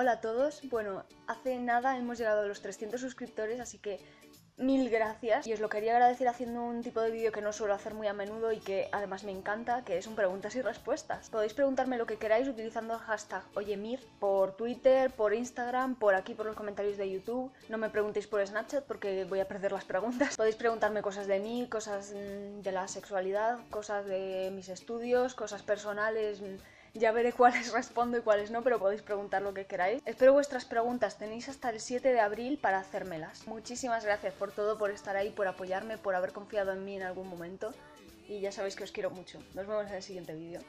Hola a todos, bueno, hace nada hemos llegado a los 300 suscriptores, así que mil gracias. Y os lo quería agradecer haciendo un tipo de vídeo que no suelo hacer muy a menudo y que además me encanta, que es un preguntas y respuestas. Podéis preguntarme lo que queráis utilizando el hashtag Oyemir por Twitter, por Instagram, por aquí por los comentarios de YouTube. No me preguntéis por Snapchat porque voy a perder las preguntas. Podéis preguntarme cosas de mí, cosas mm, de la sexualidad, cosas de mis estudios, cosas personales mm, ya veré cuáles respondo y cuáles no, pero podéis preguntar lo que queráis. Espero vuestras preguntas. Tenéis hasta el 7 de abril para hacérmelas. Muchísimas gracias por todo, por estar ahí, por apoyarme, por haber confiado en mí en algún momento. Y ya sabéis que os quiero mucho. Nos vemos en el siguiente vídeo.